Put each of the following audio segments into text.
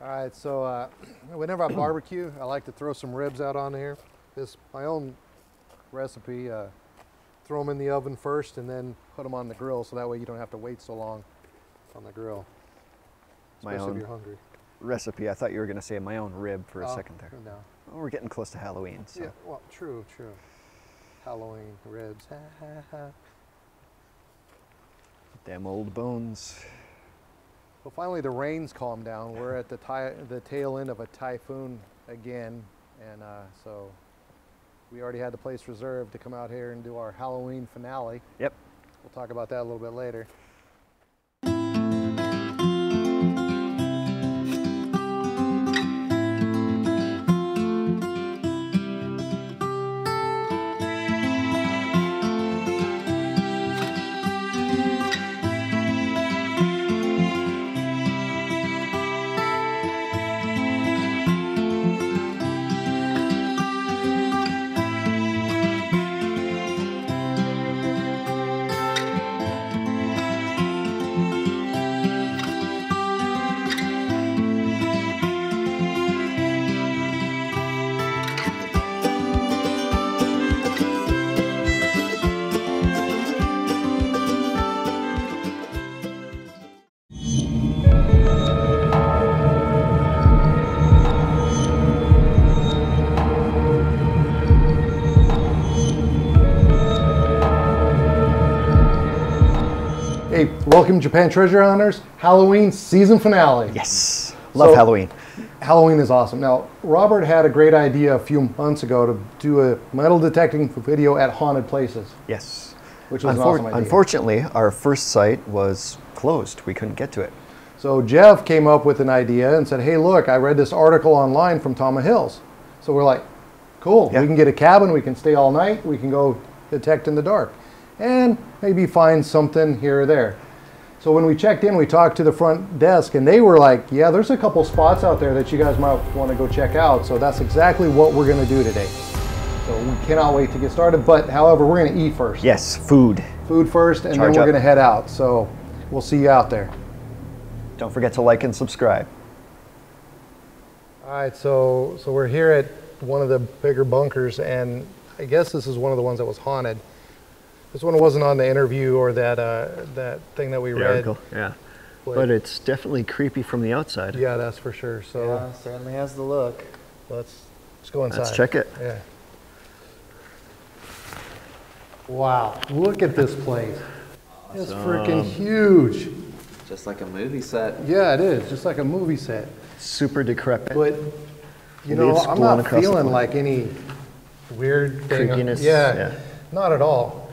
All right, so uh, whenever I barbecue, I like to throw some ribs out on here. This my own recipe. Uh, throw them in the oven first, and then put them on the grill, so that way you don't have to wait so long on the grill. My Especially if own you're hungry. recipe. I thought you were going to say my own rib for a Oh, second there. No. Well, we're getting close to Halloween, so Yeah. Well, true, true. Halloween ribs. Ha, ha, ha. damn old bones. Well, finally the rains calmed down. We're at the the tail end of a typhoon again, and uh, so we already had the place reserved to come out here and do our Halloween finale. Yep. We'll talk about that a little bit later. Welcome Japan Treasure Hunters Halloween season finale. Yes. Love So- Halloween. Halloween is awesome. Now, Robert had a great idea a few months ago to do a metal detecting video at haunted places, Yes. which was an Unfor- awesome idea. Unfortunately, our first site was closed. We couldn't get to it. So Jeff came up with an idea and said, "Hey, look, I read this article online from Tama Hills." So we're like, "Cool, Yeah. we can get a cabin, we can stay all night, we can go detect in the dark, and maybe find something here or there." So when we checked in, we talked to the front desk, and they were like, "Yeah, there's a couple spots out there that you guys might want to go check out." So that's exactly what we're going to do today. So we cannot wait to get started. But however, we're going to eat first. Yes, food. Food first, and Charge then we're going to head out. So we'll see you out there. Don't forget to like and subscribe. All right, so so we're here at one of the bigger bunkers, and I guess this is one of the ones that was haunted. This one wasn't on the interview or that uh, that thing that we read. yeah. But- But it's definitely creepy from the outside. Yeah, that's for sure. So Yeah, certainly has the look. let's let's go inside. Let's check it. Yeah. Wow, look at this place. It's freaking huge. Just like a movie set. Yeah, it is just like a movie set. Super decrepit. But you know, I'm not feeling like any weird thing. Creakiness, Yeah, yeah. not at all.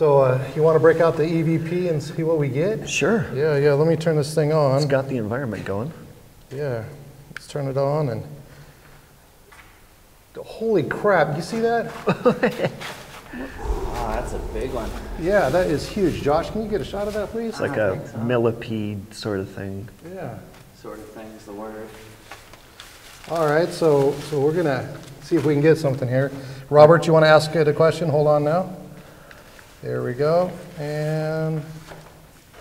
So uh, you want to break out the EVP and see what we get? Sure. Yeah, yeah. Let me turn this thing on. It's got the environment going. Yeah, let's turn it on and. Holy crap! You see that? Wow, that's a big one. Yeah, that is huge. Josh, can you get a shot of that, please? It's like a so. millipede sort of thing. Yeah. Sort of thing's the word. All right, so so we're gonna see if we can get something here. Robert, you want to ask it a question? Hold on now. There we go. And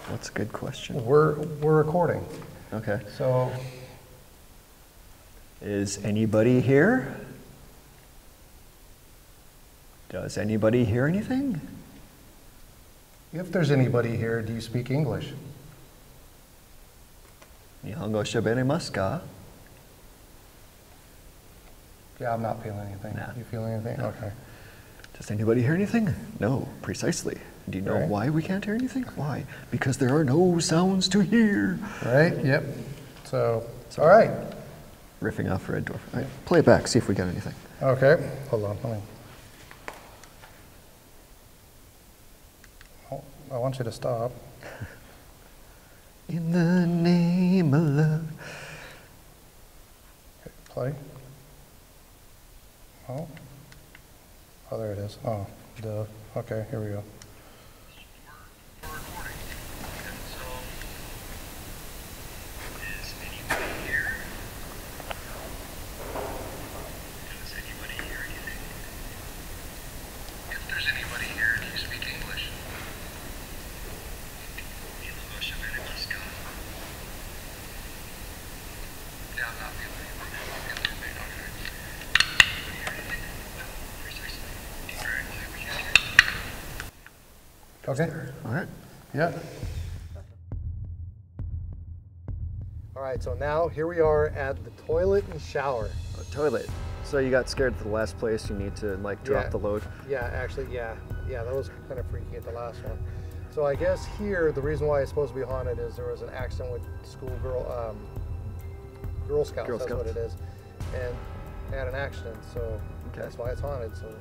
That's a good question. we're, we're recording. Okay. So Is anybody here? Does anybody hear anything? if there's anybody here, do you speak English? Nihongo shibarimasu ka? Yeah, I'm not feeling anything. No. You feeling anything? Okay. Does anybody hear anything? No, precisely. Do you know Right. why we can't hear anything? Why? Because there are no sounds to hear. Right? Yep. So, all right. Riffing off Red Dwarf. All right, play it back, see if we get anything. Okay. Hold on. Let me. Oh, I want you to stop. In the name of love. Okay, play. Oh. Oh, there it is. Oh, duh. Okay, here we go. Okay. All right. Yeah. All right, so now here we are at the toilet and shower. A toilet. So you got scared at the last place. You need to like drop Yeah. the load. Yeah, actually, yeah, yeah, that was kind of freaky at the last one. So I guess here the reason why it's supposed to be haunted is there was an accident with schoolgirl, um, Girl Scouts. Girl that's what it is, and had an accident. So Okay. that's why it's haunted. So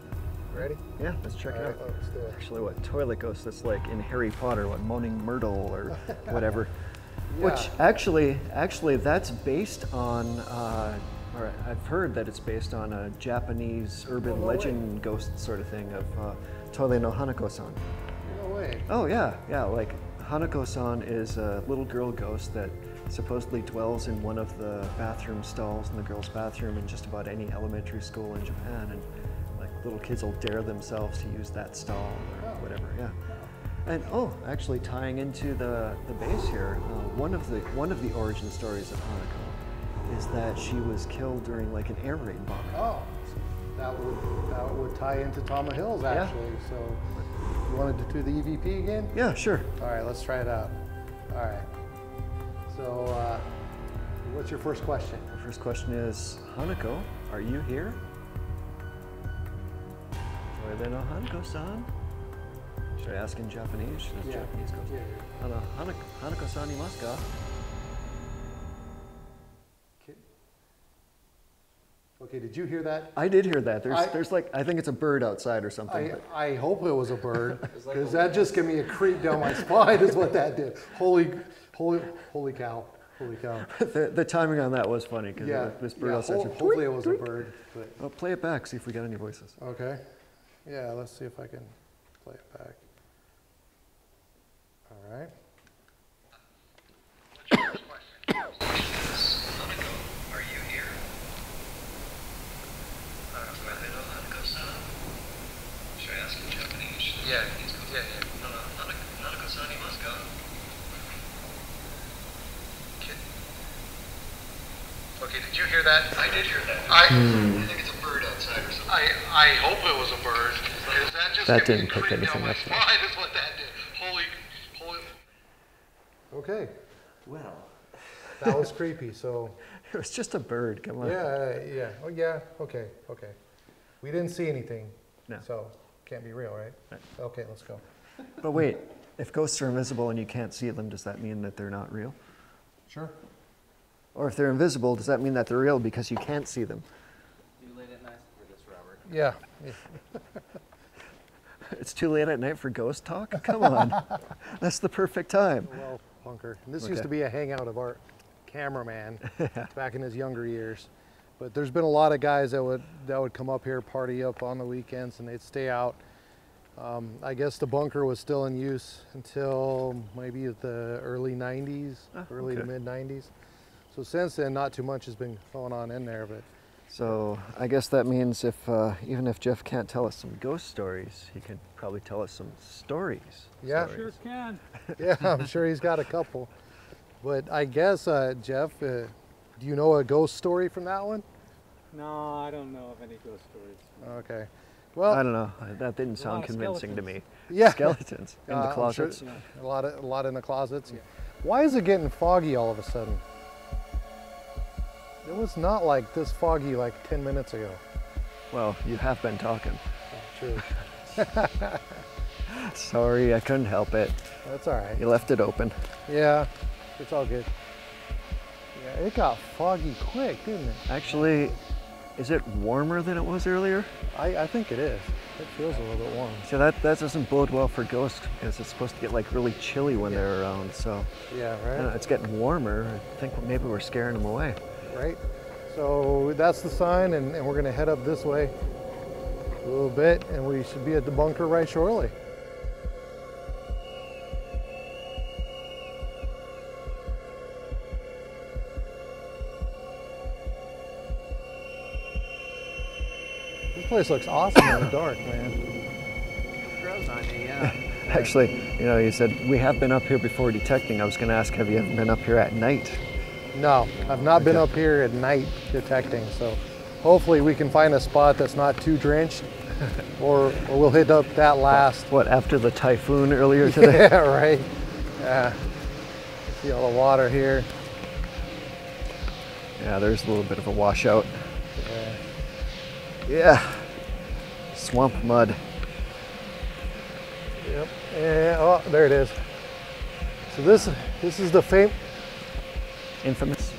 ready? Yeah, let's check All it right, out. let's do it. Actually, what toilet ghost? That's like in Harry Potter, what Moaning Myrtle or whatever. Which actually, actually, that's based on. Uh, or I've heard that it's based on a Japanese urban Oh, no way. legend ghost sort of thing of uh, Toire no Hanako-san. No way. Oh yeah, yeah. Like Hanako-san is a little girl ghost that supposedly dwells in one of the bathroom stalls in the girls' bathroom in just about any elementary school in Japan, and little kids will dare themselves to use that stall or whatever. Yeah. And oh, actually tying into the the base here, uh, one of the one of the origin stories of Hanako is that she was killed during like an air raid bombing. Oh, that would that would tie into Tama Hills Yeah. actually. So you wanted to do the EVP again? Yeah, sure. All right, let's try it out. All right. So, uh, what's your first question? The first question is, Hanako, are you here? No Hanako-san? Should I ask in Japanese? Should Yeah. Japanese ghost? Yeah. Hana, Hanako, Hanako-san imasu ka? Okay, did you hear that? I did hear that. There's, I- there's like, I think it's a bird outside or something. I, I hope it was a bird because that just gave me a creep down my spine. Is what that did. Holy, holy, holy cow! Holy cow! the, the timing on that was funny because Yeah. this bird yeah, outside. ho- said, hopefully it was a bird. But Oh, play it back. See if we got any voices. okay. Yeah. Let's see if I can play it back. All right. Are you here? Toilet Hanako-san? Should I ask in Japanese? Yeah, yeah, yeah. No, no, Hanako- Hanako-san imasu ka? Okay. Did you hear that? I did hear that. I. Hmm. I think it's a bird outside or something. I, I hope it was a bird. 'cause that just That didn't a pick anything down up, though. is what that did. Holy, holy. Okay, Well, that was creepy. So It was just a bird. Come on. yeah, uh, yeah, oh yeah. Okay, okay. We didn't see anything. No. So can't be real, right? Right. Okay, let's go. But wait, if ghosts are invisible and you can't see them, does that mean that they're not real? Sure. Or if they're invisible, does that mean that they're real because you can't see them? too late at night for this, Robert. Yeah. It's too late at night for ghost talk? Come on. That's the perfect time. Well, Punker. This Okay. used to be a hangout of our cameraman back in his younger years. But there's been a lot of guys that would that would come up here, party up on the weekends, and they'd stay out. Um, I guess the bunker was still in use until maybe the early 90s, Ah, early to mid 90s. So since then, not too much has been going on in there. But So I guess that means if uh, even if Jeff can't tell us some ghost stories, he can probably tell us some stories. Yeah. Stories. Sure can. yeah, I'm sure he's got a couple. But I guess uh, Jeff, uh, do you know a ghost story from that one? No, I don't know of any ghost stories. Okay. Well, I don't know. That didn't There's a lot sound convincing to me. yeah. Skeletons in Uh, the closets. sure- a lot of a lot in the closets. Why is it getting foggy all of a sudden? It was not like this foggy like 10 minutes ago. Well, you have been talking. True. Sorry, I couldn't help it. That's all right. You left it open. Yeah, it's all good. Yeah, it got foggy quick, didn't it? Actually, is it warmer than it was earlier? I, I think it is. It feels a little bit warm. So that, that doesn't bode well for ghosts because it's supposed to get like really chilly when they're around. So Yeah, don't know, right. it's getting warmer. I think maybe we're scaring them away. Right. So that's the sign, and, and we're gonna head up this way a little bit, and we should be at the bunker right shortly. This place looks awesome in the dark, man. Grows on you, yeah. Actually, you know, you said we have been up here before detecting. I was going to ask, have you ever been up here at night? No, I've not been up here at night detecting, so hopefully we can find a spot that's not too drenched, or, or we'll hit up that last. What, after the typhoon earlier today? Yeah, right. Yeah. See all the water here. yeah, there's a little bit of a washout. Yeah. Yeah. Swamp mud. Yep. Yeah. Oh, there it is. So this this is the fame. Infamous.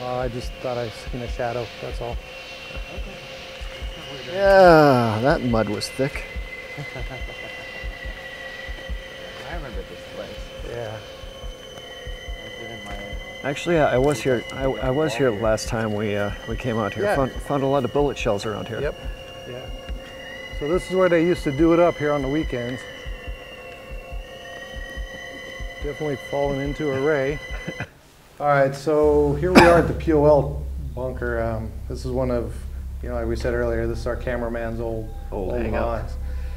Oh, I just thought I seen a shadow. That's all. Yeah, that mud was thick. I remember this place. Yeah. I've been in my. Actually, I I was here. I, I was here last time we uh, we came out here. Yeah. Found, found a lot of bullet shells around here. Yep. Yeah. So this is where they used to do it up here on the weekends. Definitely fallen into a ray. All right, so here we are at the POL bunker. Um, this is one of, you know, like we said earlier, this is our cameraman's old Old hangout. haunts.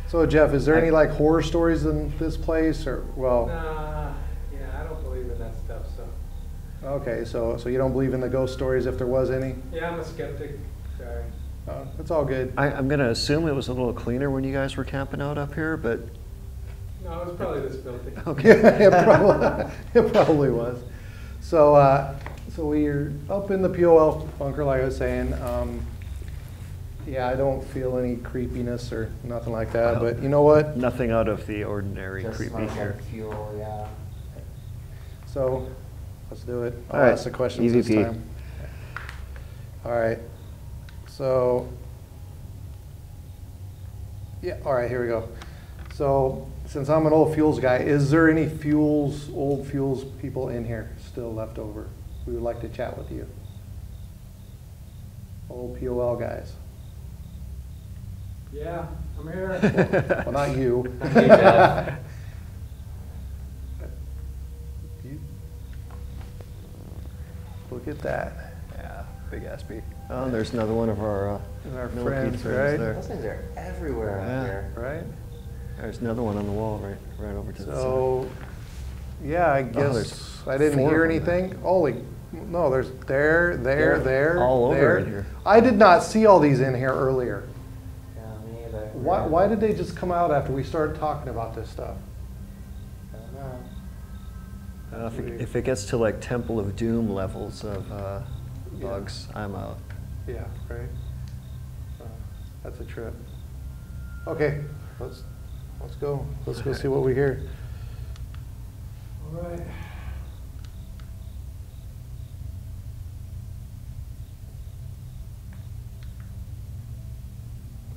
So Jeff, is there any like horror stories in this place, or well, Nah, yeah, I don't believe in that stuff, so. okay, so so you don't believe in the ghost stories if there was any? Yeah, I'm a skeptic. Sorry. Uh, that's all good. I, I'm gonna assume it was a little cleaner when you guys were camping out up here, but No, it was probably this building. it, probably, it probably was. So, uh, so we're up in the POL bunker, like I was saying. Um, yeah, I don't feel any creepiness or nothing like that. But you know what? nothing out of the ordinary Just creepy smells here. like fuel, yeah. So let's do it. I'll All right, ask the questions this EVP. time. All right. So, yeah, all right, here we go. So, since I'm an old fuels guy, is there any fuels, old fuels people in here still left over? We would like to chat with you. Old POL guys. Yeah, I'm here. Well, not you. Hey, You- Look at that. Yeah, big ass beak. Oh, there's another one of our, uh, Our millipede friends, friends right? there. Those things are everywhere Yeah. out here. Right? There's another one on the wall right, right over to the side. So, yeah, I Oh, there's guess I didn't four hear of them there. anything. Holy, no, there's there, there, They're there, all over there. in here. I did not see all these in here earlier. Yeah, me either. Why, why did they just come out after we started talking about this stuff? I don't know. Uh, if, it, if it gets to like Temple of Doom levels of uh, Yeah. bugs, I'm out. Yeah, right. Uh, That's a trip. Okay, let's, let's go. Let's go see what we hear. All right.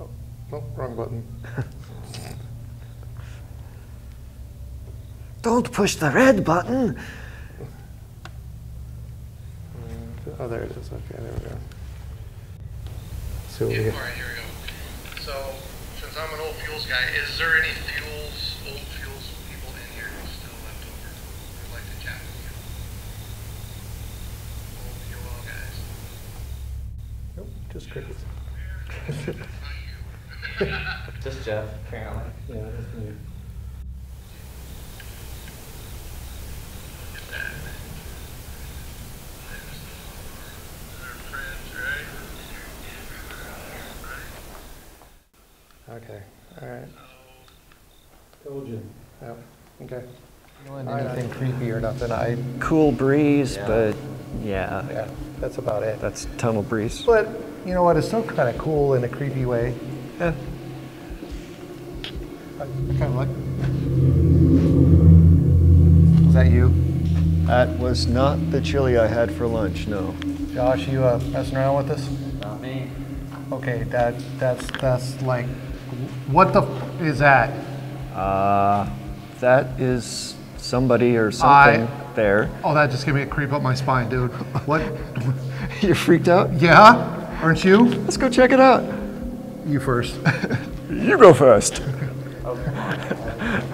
Oh, no, wrong button. Don't push the red button. Uh, oh, there it is. Okay, there we go. So we Yeah, all right, here we go. So, since I'm an old fuels guy, is there any fuels, old fuels people in here still left over? I'd like to chat with you. Old fuel guys. Nope, just crickets. Not you. Just Jeff, apparently. Yeah, that's me. Look at that. They're friends, right? Okay, all right. Told you. Yep, okay. Feeling Anything creepy or nothing, I, Cool breeze, Yeah. but yeah, yeah, that's about it. that's tunnel breeze. But, you know what, it's still kind of cool in a creepy way. Yeah. I kind of like. Was that you? That was not the chili I had for lunch, no. Josh, you uh, messing around with this? Not me. Okay, that, that's, that's like, what the f- is that? Uh, that is somebody or something there. Oh, that just gave me a creep up my spine, dude. What? You're freaked out? yeah? Aren't you? Let's go check it out. You first. You go first.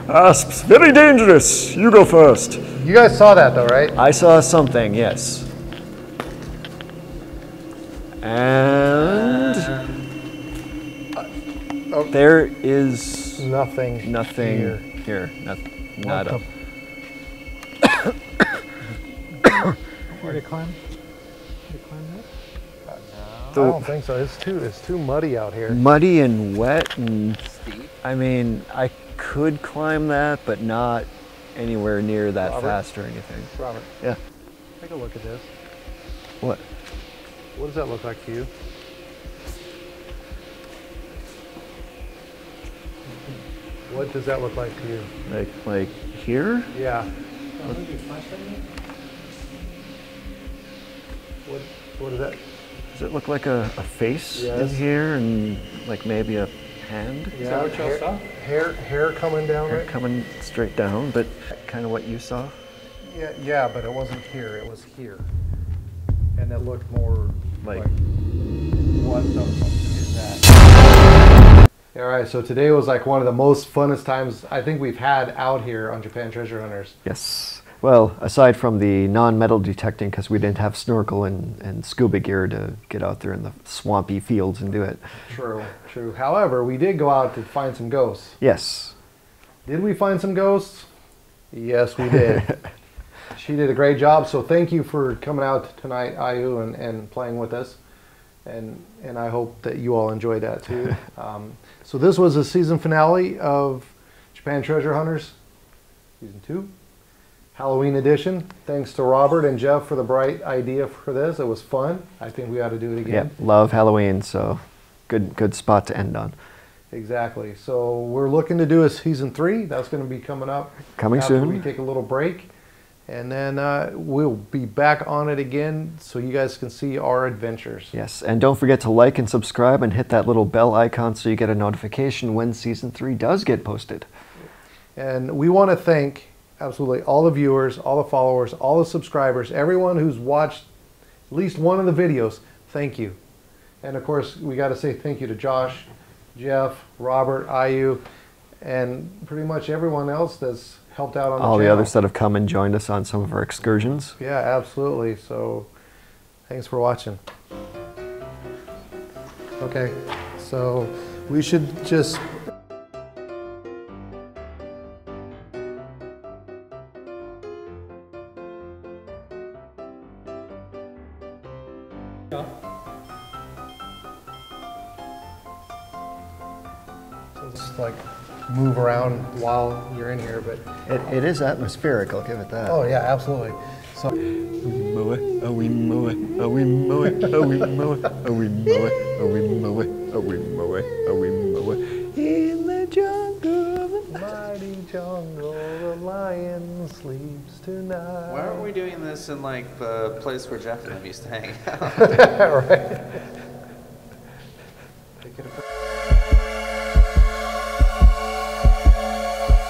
Asps, very dangerous. You go first. You guys saw that though, right? I saw something, yes. And Oh. there is Nothing. nothing here. here. Not, nada. Where there. climb? You climb that? I don't think so. It's too it's too muddy out here. Muddy and wet and steep. I mean, I could climb that, but not anywhere near that Robert? fast or anything. Robert, Yeah. take a look at this. What? What does that look like to you? What does that look like to you? Like like here? Yeah. What what is that? Does it look like a, a face Yes. in here and like maybe a hand? Yeah, that what y'all hair, saw? Hair hair coming down Hair right? coming straight down, but kind of what you saw? Yeah, yeah, but it wasn't here. It was here, and it looked more Like- what the fuck is that? All right, so today was like one of the most funnest times I think we've had out here on Japan Treasure Hunters. Yes. Well, aside from the non-metal detecting, because we didn't have snorkel and, and scuba gear to get out there in the swampy fields and do it. True, true. However, we did go out to find some ghosts. Yes. Did we find some ghosts? Yes, we did. she did a great job. So thank you for coming out tonight, Ayu, and, and playing with us. And and I hope that you all enjoyed that too. um, so this was the season finale of Japan Treasure Hunters, season two, Halloween edition. Thanks to Robert and Jeff for the bright idea for this. It was fun. I think we ought to do it again. Yep. Love Halloween, so good good spot to end on. Exactly. So we're looking to do a season three. That's going to be coming up. Coming soon. We take a little break, and then uh, we'll be back on it again, so you guys can see our adventures. Yes, and don't forget to like and subscribe and hit that little bell icon so you get a notification when season three does get posted. And we want to thank absolutely all the viewers, all the followers, all the subscribers, everyone who's watched at least one of the videos. Thank you. And of course, we got to say thank you to Josh, Jeff, Robert, Ayu, and pretty much everyone else that's helped out on All the channel. others that have come and joined us on some of our excursions. Yeah, absolutely. So, thanks for watching. Okay, so we should just. So just like move around while you're in here, but It, it is atmospheric, I'll give it that. oh yeah, absolutely. So. mow it, oh we mow it, oh we mow it, oh we mow it, oh we mow it, oh we mow it, oh we mow it, oh we mow it. In the jungle. the Mighty jungle, the lion sleeps tonight. Why aren't we doing this in like the place where Jeff and I used to hang out? right. Take it apart.